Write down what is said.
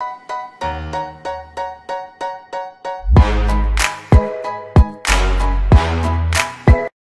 you